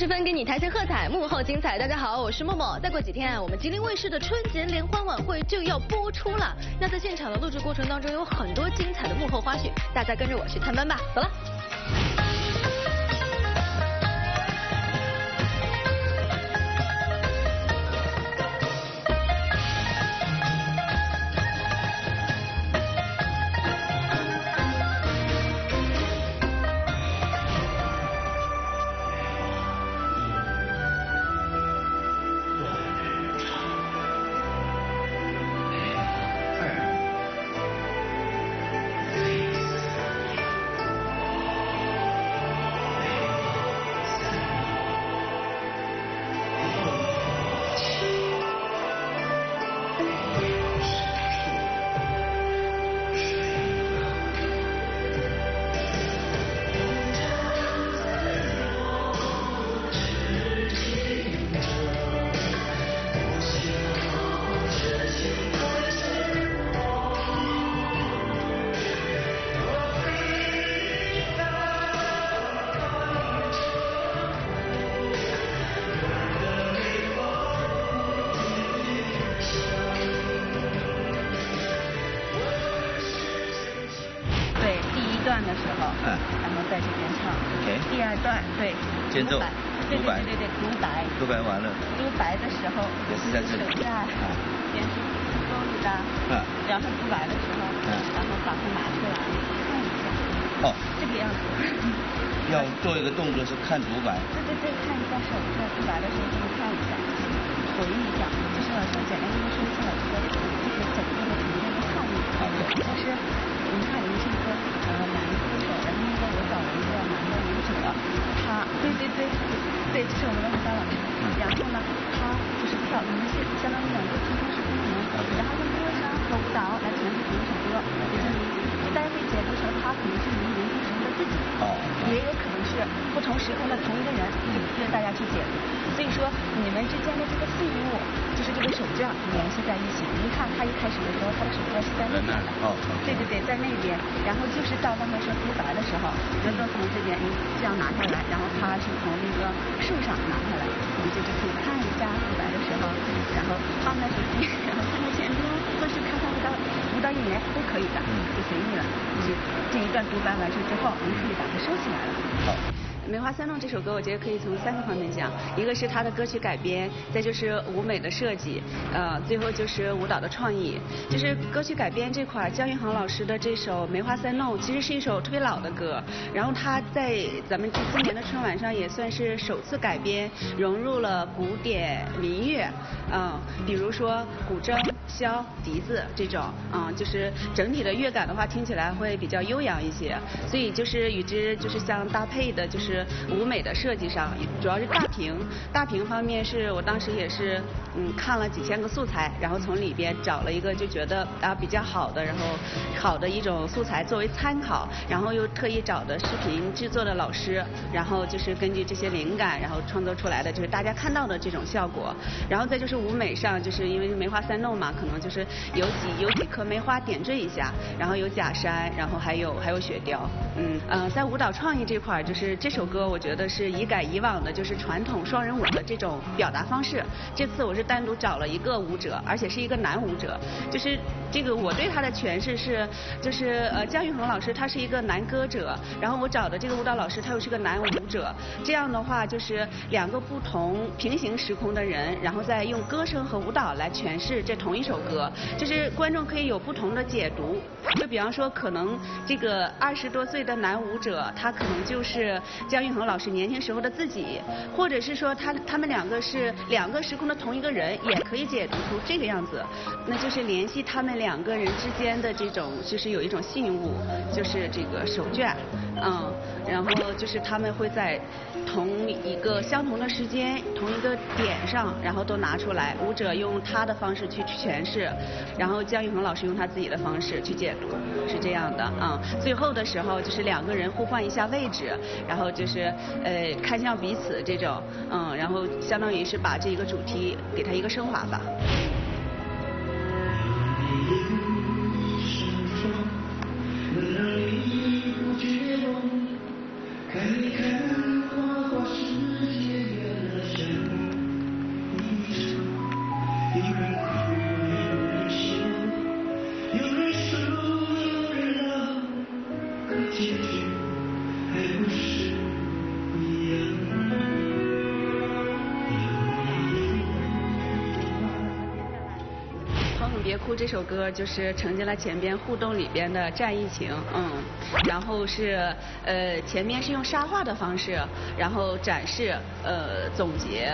十分给你台前喝彩，幕后精彩。大家好，我是默默。再过几天啊，我们吉林卫视的春节联欢晚会就要播出了。那在现场的录制过程当中，有很多精彩的幕后花絮，大家跟着我去探班吧。走了。间奏独白对对对对对，独白。独白完了，独白的时候，也是在这里手架啊边是勾着的，啊然后独白的时候，嗯然后把它拿出来看一下，哦，这个样子。要做一个动作是看独白，对对对，看一下手在独白的时候，这么看一下，回忆一下，就是老师简单跟他说一下老师的这个整个的呈现的创意。好的就是您看您是一个呃男歌手，然后那个我找了一个男的他对对对对，这是我们的舞蹈老师。然后呢，他就是跳，我们是相当于两个平行时空的人，然后用歌声和舞蹈来诠释同一首歌。比如说你待会解读成他可能是你年轻时候的自己。也有可能是不同时空的同一个人，对大家去解读。所以说你们之间的这个信物，就是这个手绢联系在一起。您看他一开始的时候，他的手绢是在那边的，哦对对对，在那边。然后就是到他们说独白的时候，人都从这边，您这样拿下来，然后他是从那个树上拿下来，你就就可以看一下独白的时候，然后放在手机，然后看看前面，或是看看舞蹈舞蹈演员都可以的，就随意了。就是这一段独白完成之后，您可以把它收起来了。好，《梅花三弄》这首歌，我觉得可以从三个方面讲，一个是它的歌曲改编，再就是舞美的设计，呃，最后就是舞蹈的创意。就是歌曲改编这块，姜育恒老师的这首《梅花三弄》其实是一首特别老的歌，然后他在咱们这今年的春晚上也算是首次改编，融入了古典民乐，嗯、比如说古筝、箫、笛子这种，嗯，就是整体的乐感的话，听起来会比较悠扬一些。所以就是与之就是相搭配的，就是是舞美的设计上，主要是大屏。大屏方面是我当时也是嗯看了几千个素材，然后从里边找了一个就觉得啊比较好的，然后好的一种素材作为参考，然后又特意找的视频制作的老师，然后就是根据这些灵感，然后创作出来的就是大家看到的这种效果。然后再就是舞美上，就是因为梅花三弄嘛，可能就是有几有几颗梅花点缀一下，然后有假山，然后还有还有雪雕，嗯呃，在舞蹈创意这块，就是这首首歌我觉得是一改以往的就是传统双人舞的这种表达方式。这次我是单独找了一个舞者，而且是一个男舞者，就是这个我对他的诠释是，就是呃姜育恒老师他是一个男歌者，然后我找的这个舞蹈老师他又是个男舞者，这样的话就是两个不同平行时空的人，然后再用歌声和舞蹈来诠释这同一首歌，就是观众可以有不同的解读。就比方说，可能这个二十多岁的男舞者，他可能就是姜育恒老师年轻时候的自己，或者是说他他们两个是两个时空的同一个人，也可以解读出这个样子。那就是联系他们两个人之间的这种，就是有一种信物，就是这个手绢，嗯，然后就是他们会在同一个相同的时间、同一个点上，然后都拿出来，舞者用他的方式去诠释，然后姜育恒老师用他自己的方式去解读，是这样的啊、最后的时候就是两个人互换一下位置，然后就是呃看向彼此这种，嗯，然后相当于是把这一个主题给它一个升华吧。《狂风别哭》这首歌就是承接了前边互动里边的战疫情，嗯，然后是呃前面是用沙画的方式，然后展示呃总结。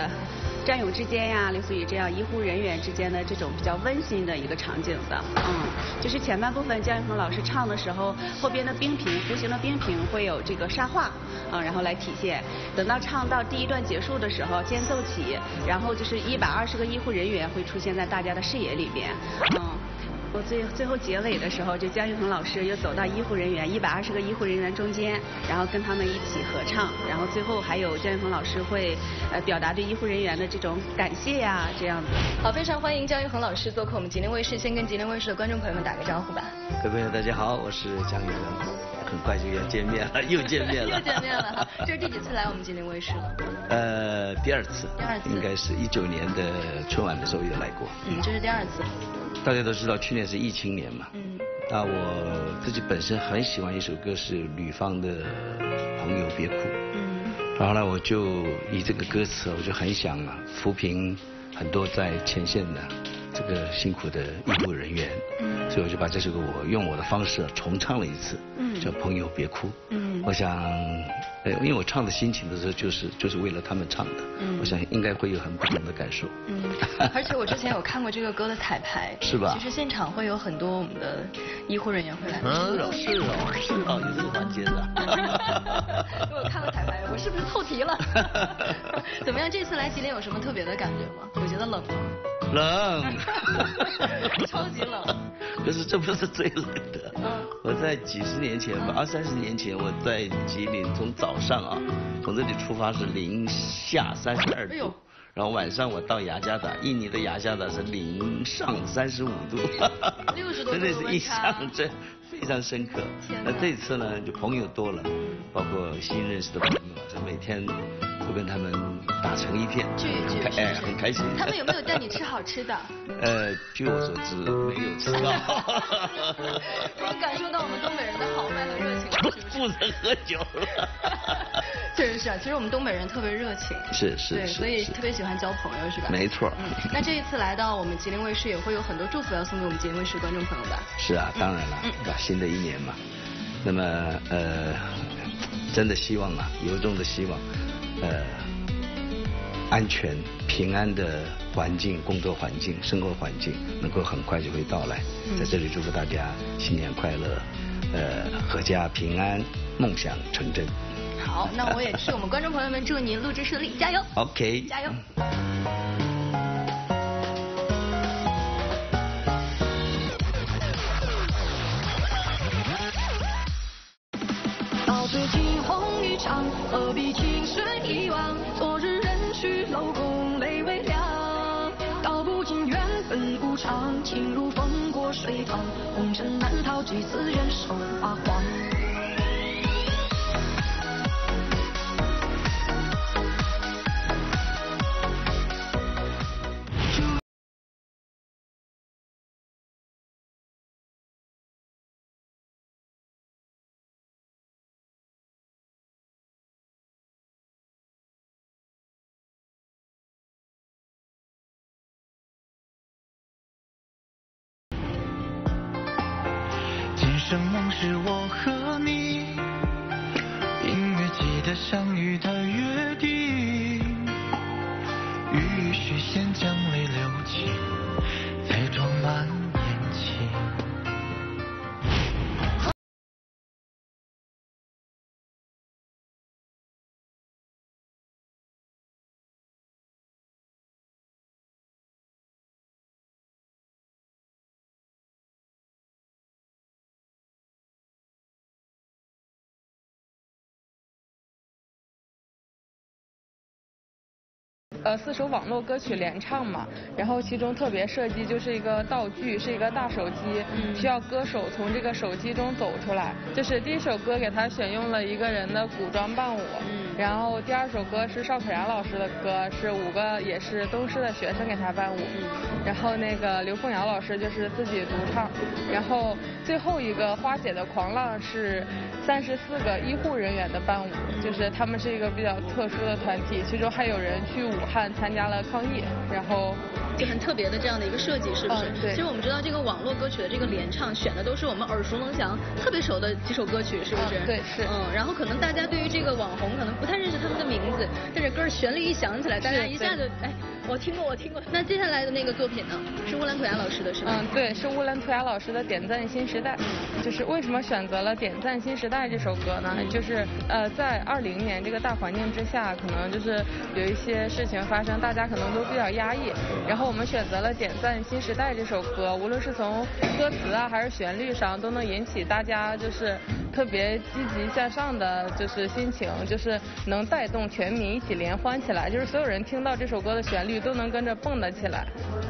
战友之间呀，类似于这样医护人员之间的这种比较温馨的一个场景的，嗯，就是前半部分姜育恒老师唱的时候，后边的冰屏弧形的冰屏会有这个沙画，嗯，然后来体现。等到唱到第一段结束的时候，间奏起，然后就是一百二十个医护人员会出现在大家的视野里边，嗯。我最最后结尾的时候，就姜育恒老师又走到医护人员一百二十个医护人员中间，然后跟他们一起合唱，然后最后还有姜育恒老师会呃表达对医护人员的这种感谢呀，这样子。好，非常欢迎姜育恒老师做客我们吉林卫视，先跟吉林卫视的观众朋友们打个招呼吧。各位朋友，大家好，我是姜育恒，很快就要见面了，又见面了。又见面了哈，这是第几次来我们吉林卫视了？呃，第二次。第二次。应该是一九年的春晚的时候也来过。嗯，这是第二次。大家都知道，去年是疫情年嘛。嗯。那我自己本身很喜欢一首歌，是吕方的《朋友别哭》。嗯。然后呢，我就以这个歌词，我就很想啊，扶贫很多在前线的这个辛苦的医护人员。嗯。所以我就把这首歌我用我的方式重唱了一次。嗯。叫《朋友别哭》。嗯。我想。因为我唱的心情的时候，就是就是为了他们唱的，我想应该会有很不同的感受。嗯，而且我之前有看过这个歌的彩排，是吧？其实现场会有很多我们的医护人员会来。是哦，是哦，是哦，有这个环节的。因为我看了彩排，我是不是透题了？怎么样？这次来吉林有什么特别的感觉吗？我觉得冷吗？冷。超级冷。可是这不是最冷的。我在几十年前吧，二三十年前，我在吉林，从早上啊，从这里出发是零下三十二度，然后晚上我到雅加达，印尼的雅加达是零上三十五度，六十多 真的是印象真非常深刻。那这次呢，就朋友多了，包括新认识的朋友，就每天。都跟他们打成一片，聚一聚，哎，很开心。他们有没有带你吃好吃的？呃，据我所知，没有吃到。能感受到我们东北人的豪迈和热情，是不是？不能喝酒了。确实是啊，其实我们东北人特别热情。是是是。对，所以特别喜欢交朋友，是吧？没错。嗯，那这一次来到我们吉林卫视，也会有很多祝福要送给我们吉林卫视观众朋友吧？是啊，当然了，新的一年嘛，那么呃，真的希望啊，由衷的希望。呃，安全、平安的环境、工作环境、生活环境，能够很快就会到来。在这里祝福大家新年快乐，呃，阖家平安，梦想成真。好，那我也替我们观众朋友们祝您录制顺利，加油！OK，加油。何必情深一往？昨日人去楼空，泪微凉。道不尽缘分无常，情如风过水淌，红尘难逃几次人守发黄。生梦是我和你，音乐记得相遇的约定，雨雨虚线将泪流尽，呃，四首网络歌曲联唱嘛，然后其中特别设计就是一个道具，是一个大手机，需要歌手从这个手机中走出来。就是第一首歌给他选用了一个人的古装伴舞，然后第二首歌是邵可然老师的歌，是五个也是东师的学生给他伴舞，然后那个刘凤瑶老师就是自己独唱，然后最后一个花姐的狂浪是三十四个医护人员的伴舞，就是他们是一个比较特殊的团体，其中还有人去武汉。参加了抗疫，然后就很特别的这样的一个设计，是不是？对。其实我们知道这个网络歌曲的这个联唱选的都是我们耳熟能详、特别熟的几首歌曲，是不是？对，是。嗯，然后可能大家对于这个网红可能不太认识他们的名字，但是歌旋律一响起来，大家一下就哎。我听过，我听过。那接下来的那个作品呢？是乌兰图雅老师的，是吗？嗯，对，是乌兰图雅老师的《点赞新时代》。就是为什么选择了《点赞新时代》这首歌呢？就是呃，在二零年这个大环境之下，可能就是有一些事情发生，大家可能都比较压抑。然后我们选择了《点赞新时代》这首歌，无论是从歌词啊还是旋律上，都能引起大家就是特别积极向上的就是心情，就是能带动全民一起联欢起来，就是所有人听到这首歌的旋律。都能跟着蹦跶起来，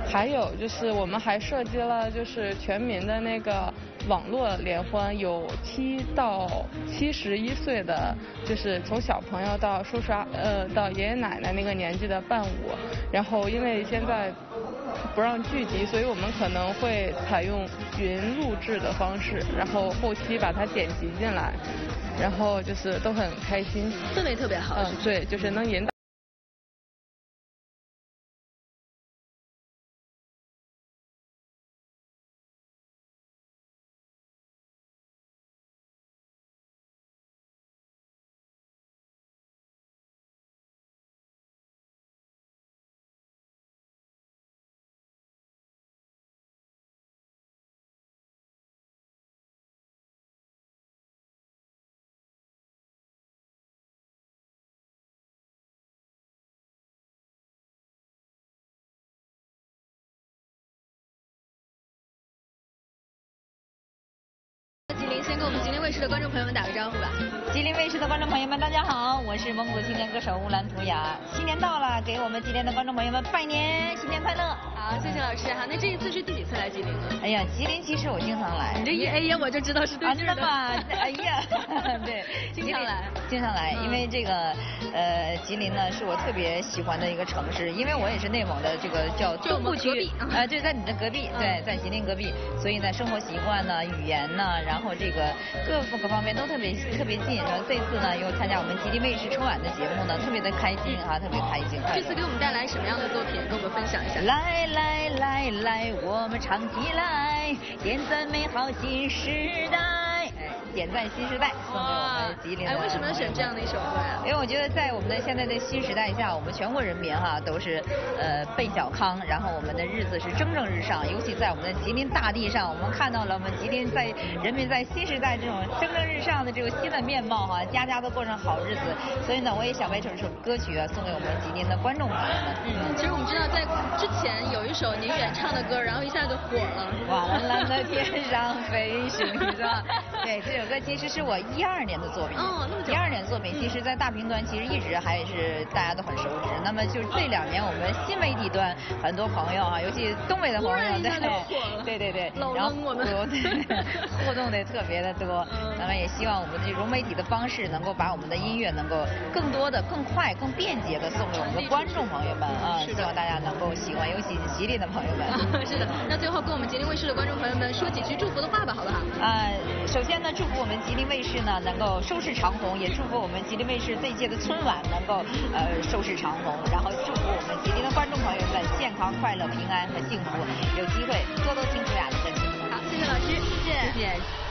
还有就是我们还设计了就是全民的那个网络联欢，有七到七十一岁的，就是从小朋友到叔叔呃到爷爷奶奶那个年纪的伴舞，然后因为现在不让聚集，所以我们可能会采用云录制的方式，然后后期把它剪辑进来，然后就是都很开心，氛围特别好，嗯对，就是能引导。先跟我们吉林卫视的观众朋友们打个招呼吧。吉林卫视的观众朋友们，大家好，我是蒙古青年歌手乌兰图雅。新年到了，给我们吉林的观众朋友们拜年，新年快乐。好，谢谢老师哈。那这一次是第几次来吉林了？哎呀，吉林其实我经常来。你这一哎呀，我就知道是对劲的。哎呀，对，经常来，经常来，因为这个呃，吉林呢是我特别喜欢的一个城市，因为我也是内蒙的这个叫东部区，呃，就在你的隔壁，对，在吉林隔壁，所以呢，生活习惯呢，语言呢，然后这个各各方面都特别特别近。然后这次呢，又参加我们吉林卫视春晚的节目呢，特别的开心哈，特别开心。这次给我们带来什么样的作品？跟我们分享一下。来来来。来，我们唱起来，点赞美好新时代。点赞新时代送给我们吉林。哎，为什么要选这样的一首歌呀？因为我觉得在我们的现在的新时代下，我们全国人民哈都是呃奔小康，然后我们的日子是蒸蒸日上。尤其在我们的吉林大地上，我们看到了我们吉林在人民在新时代这种蒸蒸日上的这种新的面貌哈，家家都过上好日子。所以呢，我也想为这首歌曲啊送给我们吉林的观众朋友们。嗯，其实我们知道在之前有一首您原唱的歌，然后一下就火了。哇，蓝蓝的天上飞行，是吧？对，这首歌其实是我。一二年的作品，一二年作品，其实，在大屏端其实一直还是大家都很熟知。那么就是这两年，我们新媒体端很多朋友啊，尤其东北的朋友，对对对，然后 互动互动的特别的多。那么也希望我们的融媒体的方式，能够把我们的音乐能够更多的、更快、更便捷的送给我们的观众朋友们啊！希望大家能够喜欢，尤其吉林的朋友们。是的，那最后跟我们吉林卫视的观众朋友们说几句祝福的话吧，好不好？啊，首先呢，祝福我们吉林卫视。呢，能够收视长虹，也祝福我们吉林卫视这一届的春晚能够呃收视长虹，然后祝福我们吉林的观众朋友们健康、快乐、平安和幸福，有机会多多听楚雅的歌曲。好，谢谢老师，谢谢。谢谢。